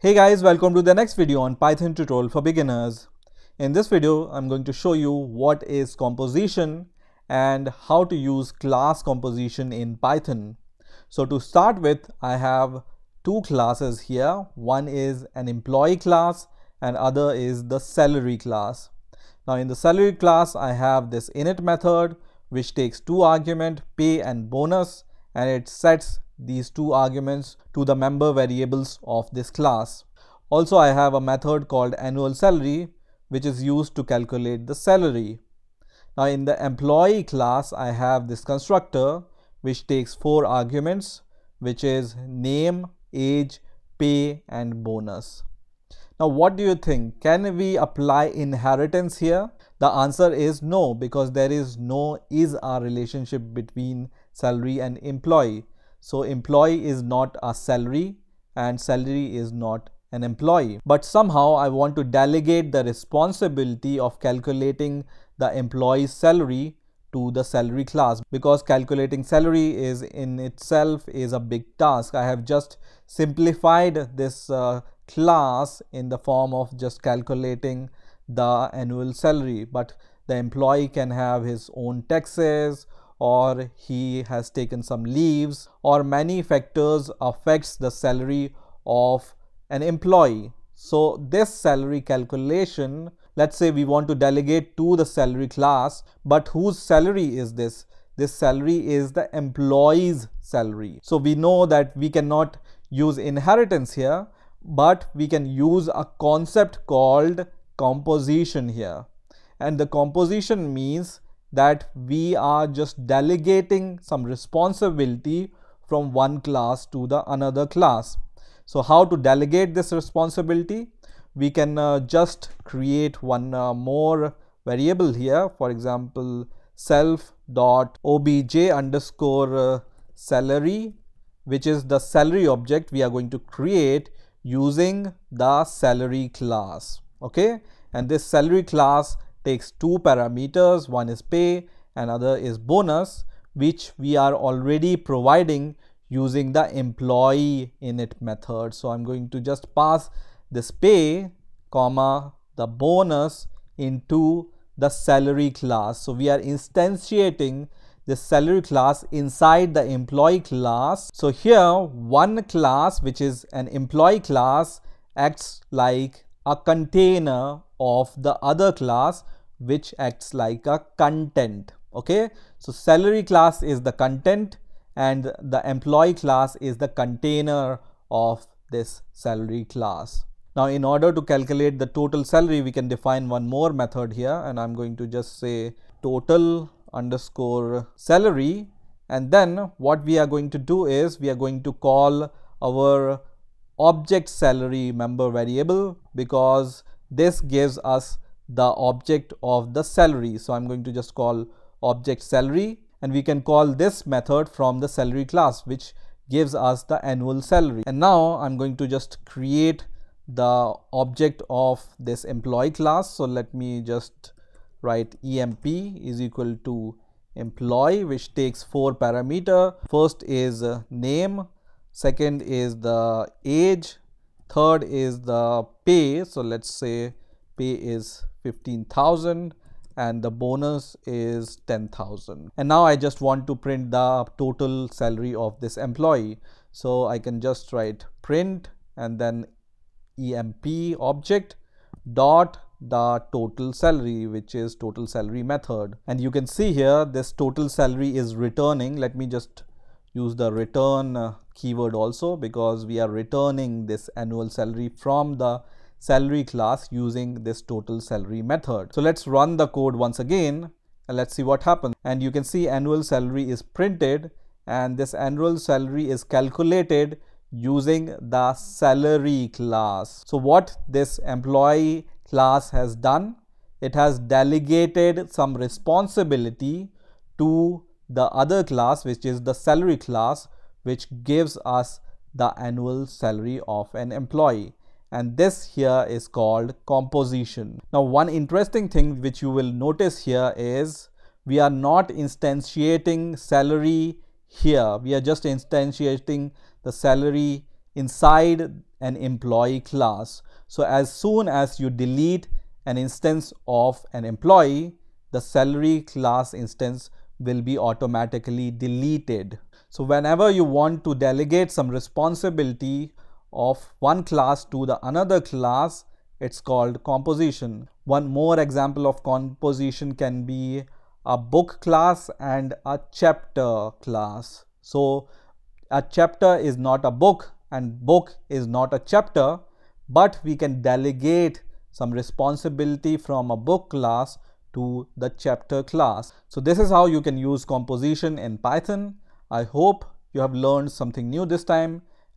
Hey guys, welcome to the next video on Python tutorial for beginners. In this video, I'm going to show you what is composition and how to use class composition in Python. So to start with, I have two classes here. One is an employee class and other is the salary class. Now in the salary class, I have this init method which takes two argument pay and bonus and it sets these two arguments to the member variables of this class. Also, I have a method called annual salary which is used to calculate the salary. Now in the employee class, I have this constructor which takes four arguments which is name, age, pay and bonus. Now what do you think? Can we apply inheritance here? The answer is no because there is no is a relationship between salary and employee. So employee is not a salary and salary is not an employee. But somehow I want to delegate the responsibility of calculating the employee's salary to the salary class because calculating salary is in itself is a big task. I have just simplified this uh, class in the form of just calculating the annual salary but the employee can have his own taxes or he has taken some leaves or many factors affects the salary of an employee. So this salary calculation, let's say we want to delegate to the salary class, but whose salary is this? This salary is the employee's salary. So we know that we cannot use inheritance here, but we can use a concept called composition here. And the composition means that we are just delegating some responsibility from one class to the another class. So how to delegate this responsibility? We can uh, just create one uh, more variable here. For example, self dot obj underscore uh, salary, which is the salary object we are going to create using the salary class. Okay, and this salary class takes two parameters one is pay another is bonus which we are already providing using the employee init method. So i'm going to just pass this pay comma the bonus into the salary class. So we are instantiating the salary class inside the employee class. So here one class which is an employee class acts like a container of the other class which acts like a content. Okay? So salary class is the content and the employee class is the container of this salary class. Now in order to calculate the total salary we can define one more method here and i'm going to just say total underscore salary. And then what we are going to do is we are going to call our object salary member variable because this gives us the object of the salary. So I'm going to just call object salary and we can call this method from the salary class which gives us the annual salary. And now I'm going to just create the object of this employee class. So let me just write emp is equal to employee which takes four parameter. First is name, second is the age, third is the pay. So let's say pay is 15,000 and the bonus is 10,000 and now I just want to print the total salary of this employee. So I can just write print and then emp object dot the total salary which is total salary method. And you can see here this total salary is returning. Let me just use the return uh, keyword also because we are returning this annual salary from the salary class using this total salary method. So let's run the code once again and let's see what happens. And you can see annual salary is printed and this annual salary is calculated using the salary class. So what this employee class has done, it has delegated some responsibility to the other class which is the salary class which gives us the annual salary of an employee and this here is called composition. Now one interesting thing which you will notice here is we are not instantiating salary here we are just instantiating the salary inside an employee class. So as soon as you delete an instance of an employee, the salary class instance will be automatically deleted. So whenever you want to delegate some responsibility of one class to the another class, it's called composition. One more example of composition can be a book class and a chapter class. So a chapter is not a book and book is not a chapter, but we can delegate some responsibility from a book class to the chapter class. So this is how you can use composition in Python. I hope you have learned something new this time